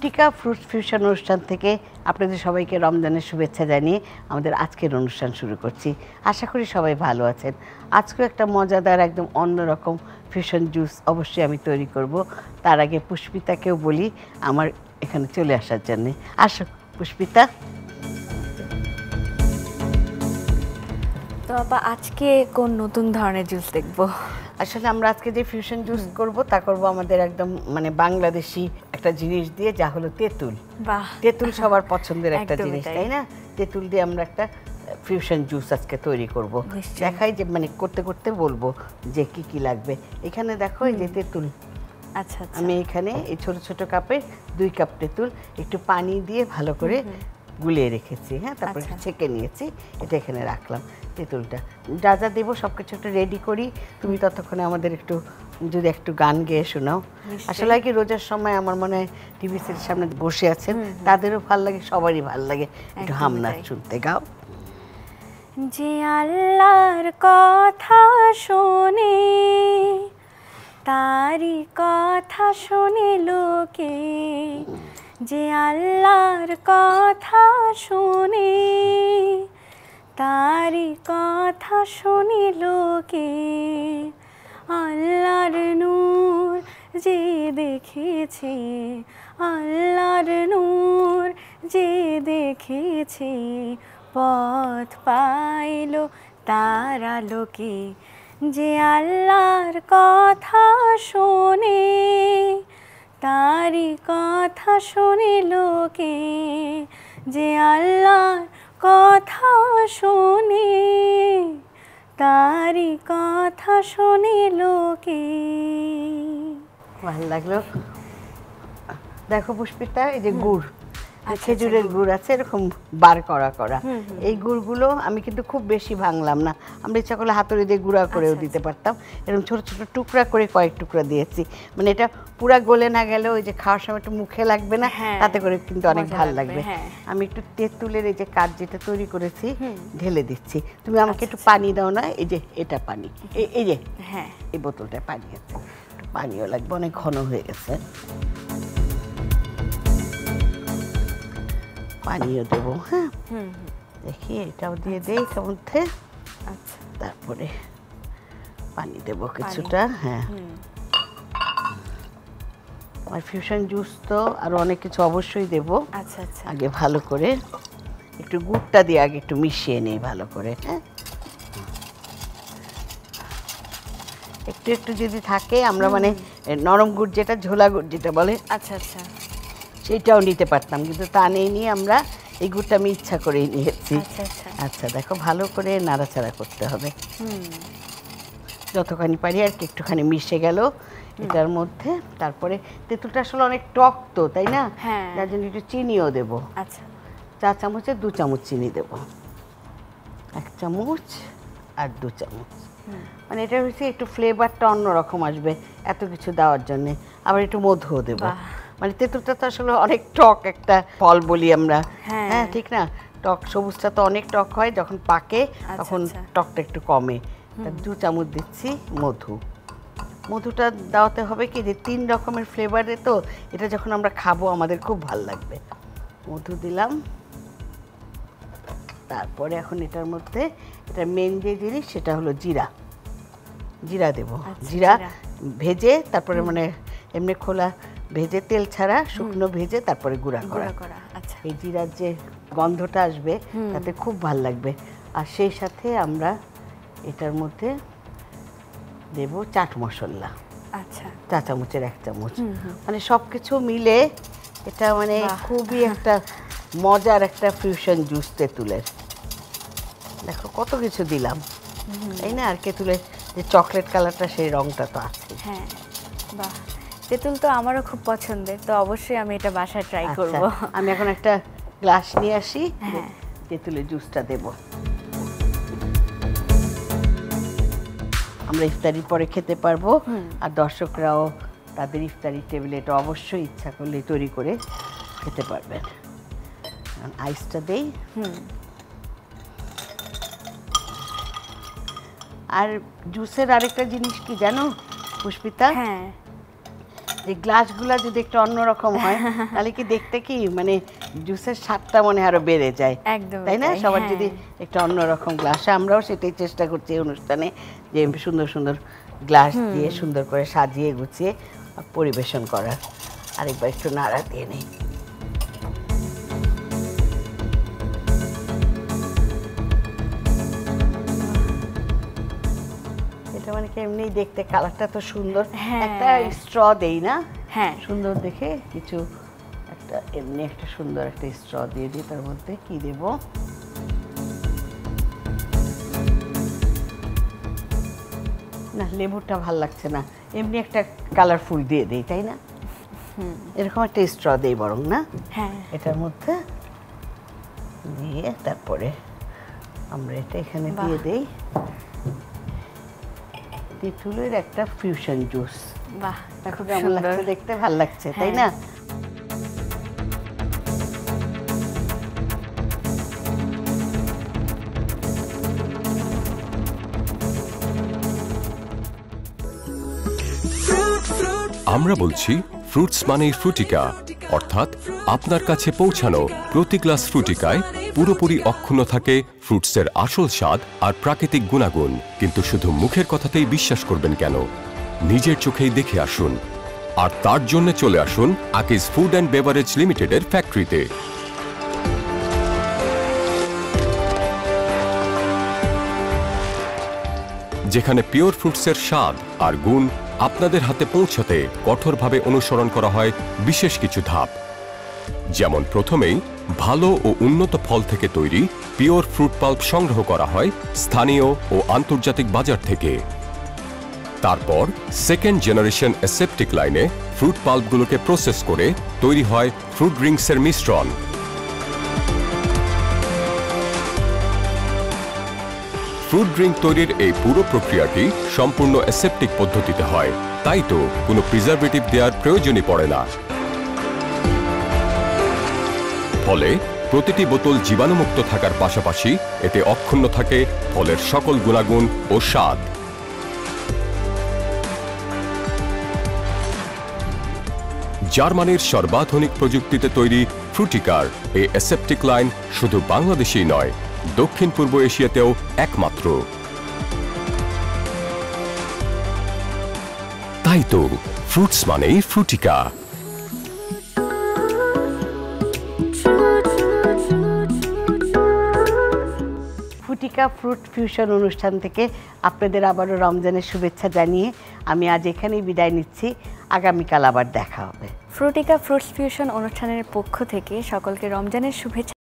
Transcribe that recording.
Frutika fruit fusion অনুষ্ঠান থেকে আপনাদের সবাইকে রমজানের শুভেচ্ছা জানিয়ে আমাদের আজকের অনুষ্ঠান শুরু করছি। আশা করি সবাই ভালো আছেন। আজকেও একটা মজাদার একদম অন্যরকম ফিউশন জুস অবশ্যই আমি তৈরি করব। তার আগে পুষ্পিতাকেও বলি, আমার এখানে চলে আসার জন্যে। আসো পুষ্পিতা। তো আপা আজকে কোন নতুন ধরনের জুস দেখব? আসলে আমরা আজকে যে ফিউশন জুস করব তা করব আমাদের একদম মানে বাংলাদেশি একটা জিনিস দিয়ে যা হলো তেঁতুল। বাহ। তেঁতুল সবার পছন্দের একটা জিনিস তাই। তাই না? তেঁতুল দিয়ে আমরা একটা ফিউশন জুস আজকে তৈরি করব। দেখাই যে মানে করতে করতে বলব যে কি কি লাগবে। এখানে দেখো এই যে তেঁতুল। আচ্ছা আচ্ছা। আমি এখানে এই ছোট ছোট কাপে দুই কাপ তেঁতুল একটু পানি দিয়ে ভালো করে গুলিয়ে রেখেছি হ্যাঁ? তারপরে আচ্ছা। ছেঁকে নিয়েছি এটা এখানে রাখলাম। তেঁতুলটা। যা যা দেবো সব কিছু একটু রেডি করি। তুমি ততক্ষণে আমাদের একটু যদি একটু গান গেয়ে শোনাও। আসলে কি রোজার সময় আমার মনে হয় টিভি সিরির সামনে বসে আছেন। তাদেরও ভালো লাগে সবারই ভালো লাগে। একটু হামনা শুনতে গাও। যে আল্লাহর কথা শোনে তারি কথা শোনে লোকে। যে আল্লাহর কথা শোনে তারি কথা শোনে লোকে আল্লাহর নূর যে দেখেছে, আল্লাহর নূর যে দেখেছে, পথ পাইল তার আলোকে। যে আল্লাহর কথা শোনে তারি কথা শোনে লোকে যে আল্লাহর কথা শোনে তারি কথা শোনে লোকে। ভালো লাগল। দেখো পুষ্পিতা এই যে গুড়। খেজুরের গুড় আছে এরকম বার করা করা। এই গুড়গুলো আমি কিন্তু খুব বেশি ভাঙলাম না। আমরা ইচ্ছা করলে হাতুড়ি দিয়ে গুঁড়া করেও আচ্ছা, দিতে পারতাম। এরকম ছোট ছোট টুকরা করে কয়েক টুকরা দিয়েছি। মানে এটা পুরা গলে না গেলেও ওই যে খাওয়ার সময় একটু মুখে লাগবে না হ্যাঁ, তাতে করে কিন্তু অনেক ভালো লাগবে, হ্যাঁ। আমি একটু তেঁতুলের এই যে কাজ যেটা তৈরি করেছি ঢেলে দিচ্ছি। তুমি আমাকে একটু পানি দাও না এই যে এটা পানি। এই- এই যে হ্যাঁ। এই বোতলটা পানি আছে। পানিও লাগবে অনেক ঘন হয়ে গেছে। পানিও দেবো হ্যাঁ? দেখি এটাও দিয়ে দেই তার মধ্যে। আচ্ছা। তারপরে পানি দেবো কিছুটা হ্যাঁ। আর ফিউশন জুস তো আরও অনেক কিছু অবশ্যই দেবো। আচ্ছা আচ্ছা। আগে ভালো করে একটু গুড়টা দিয়ে আগে একটু মিশিয়ে নিই ভালো করে হ্যাঁ? একটু একটু যদি থাকে আমরা মানে নরম গুড় যেটা ঝোলা গুড় যেটা বলে আচ্ছা আচ্ছা। সেটাও নিতে পারতাম কিন্তু তা নিয়ে আমরা এই গুড়টা আমি ইচ্ছা করেই নিয়েছি। আচ্ছা আচ্ছা। আচ্ছা দেখো ভালো করে নাড়াচাড়া করতে হবে। যতখানি পারি আর কি একটুখানি মিশে গেল এটার মধ্যে। তারপরে তেঁতুলটা আসলে অনেক টক তো তাই না? হ্যাঁ। যার জন্য একটু চিনিও দেবো। আচ্ছা। চা চামচে দু চামচ চিনি দেবো। এক চামচ আর দু চামচ। মানে এটা হচ্ছে একটু ফ্লেভারটা অন্যরকম আসবে এত কিছু দেওয়ার জন্যে। আবার একটু মধুও দেবো। মানে তেঁতুলটা তো আসলে অনেক টক একটা ফল বলি আমরা। হ্যাঁ। হ্যাঁ ঠিক না? টক সবুজটা তো অনেক টক হয় যখন পাকে তখন আচ্ছা। টকটা একটু কমে। দু চামচ দিচ্ছি মধু। মধুটা দেওয়াতে হবে কি যে তিন রকমের ফ্লেভারে তো এটা যখন আমরা খাব আমাদের খুব ভালো লাগবে। মধু দিলাম। তারপরে এখন এটার মধ্যে এটা মেন যে জিনিস সেটা হলো জিরা। জিরা দেব। আচ্ছা, জিরা। ভেজে তারপরে মানে এমনি খোলা ভেজে তেল ছাড়া শুকনো ভেজে তারপরে গুঁড়া করা। আচ্ছা। এই জিরার যে গন্ধটা আসবে তাতে খুব ভালো লাগবে। আর সেই সাথে আমরা এটার মধ্যে দেব চাট মশলা। আচ্ছা। চা চামচের এক চামচ। মানে সব কিছু মিলে এটা মানে খুবই একটা মজার একটা ফিউশন জুস তেঁতুলের। দেখো কত কিছু দিলাম। তাই না? আর তেঁতুলের যে চকলেট কালারটা সেই রংটা তো আছে হ্যাঁ বাহ। তেঁতুল তো আমারও খুব পছন্দের তো অবশ্যই আমি এটা বাসায় ট্রাই আচ্ছা, করব। আমি এখন একটা গ্লাস নিয়ে আসি হ্যাঁ। তেঁতুলের জুসটা দেব। আমরা ইফতারির পরে খেতে পারব আর দর্শকরাও তাদের ইফতারি টেবিলে এটা অবশ্যই ইচ্ছা করলে তৈরি করে খেতে পারবেন। আইসটা দেই। আর জুসের আরেকটা জিনিস কি জানো পুষ্পিতা? হ্যাঁ। যে গ্লাসগুলো যদি একটু অন্যরকম হয় তাহলে কি দেখতে কি মানে জুসের স্বাদটা মনে আরও বেড়ে যায়। একদম তাই না? সবার হ্যাঁ। যদি একটা অন্যরকম গ্লাস আমরাও সেটাই চেষ্টা করছি এই অনুষ্ঠানে যে সুন্দর সুন্দর গ্লাস দিয়ে সুন্দর করে সাজিয়ে গুছিয়ে পরিবেশন করার। আরেকবার একটু নাড়া দিয়ে নেই। মানে এমনি দেখতে কালারটা তো সুন্দর। হ্যাঁ। একটা স্ট্র দেই না? হ্যাঁ। সুন্দর দেখে কিছু একটা এমনি একটা সুন্দর একটা স্ট্র দিয়ে দিই তার মধ্যে কি দেব? না লেবুটা ভালো লাগছে না। এমনি একটা কালারফুল দিয়ে দেই তাই না? এরকম একটা স্ট্র দেই বরং না? হ্যাঁ। এটার মধ্যে দিয়ে তারপরে আমরা এটা এখানে দিয়ে দেই। তেঁতুলের একটা ফিউশন জুস বাহ দেখো কেমন লাগছে দেখতে ভালো লাগছে তাই হ্যাঁ। না? আমরা বলছি ফ্রুটস মানেই ফ্রুটিকা অর্থাৎ আপনার কাছে পৌঁছানো প্রতি গ্লাস ফ্রুটিকায় পুরোপুরি অক্ষুণ্ণ থাকে ফ্রুটসের আসল স্বাদ আর প্রাকৃতিক গুণাগুণ। কিন্তু শুধু মুখের কথাতেই বিশ্বাস করবেন কেন? নিজের চোখেই দেখে আসুন। আর তার জন্য চলে আসুন আকিজ ফুড অ্যান্ড বেভারেজ লিমিটেডের ফ্যাক্টরিতে। যেখানে পিওর ফ্রুটসের স্বাদ আর গুণ আপনাদের হাতে পৌঁছাতে কঠোরভাবে অনুসরণ করা হয় বিশেষ কিছু ধাপ। যেমন প্রথমেই ভালো ও উন্নত ফল থেকে তৈরি পিওর ফ্রুট পাল্প সংগ্রহ করা হয় স্থানীয় ও আন্তর্জাতিক বাজার থেকে। তারপর সেকেন্ড জেনারেশন অ্যাসেপ্টিক লাইনে ফ্রুট পাল্পগুলোকে প্রসেস করে তৈরি হয় ফ্রুট ড্রিঙ্কসের মিশ্রণ। ফ্রুট ড্রিঙ্ক তৈরির এই পুরো প্রক্রিয়াটি সম্পূর্ণ অ্যাসেপ্টিক পদ্ধতিতে হয়। তাই তো কোনো প্রিজারভেটিভ দেওয়ার প্রয়োজনই পড়ে না। ফলে প্রতিটি বোতল জীবাণুমুক্ত থাকার পাশাপাশি এতে অক্ষুণ্ণ থাকে ফলের সকল গুণাগুণ ও স্বাদ। জার্মানির সর্বাধুনিক প্রযুক্তিতে তৈরি ফ্রুটিকার এই অ্যাসেপ্টিক লাইন শুধু বাংলাদেশেই নয়, দক্ষিণ পূর্ব এশিয়াতেও একমাত্র। তাই তো ফ্রুটস মানেই ফ্রুটিকা। ফুটিকা ফ্রুট ফিউশন অনুষ্ঠান থেকে আপনাদের আবারও রমজানের শুভেচ্ছা জানিয়ে আমি আজ এখানেই বিদায় নিচ্ছি। আগামীকাল আবার দেখা হবে। ফ্রুটিকা ফ্রুটস ফিউশন অনুষ্ঠানের পক্ষ থেকে সকলকে রমজানের শুভেচ্ছা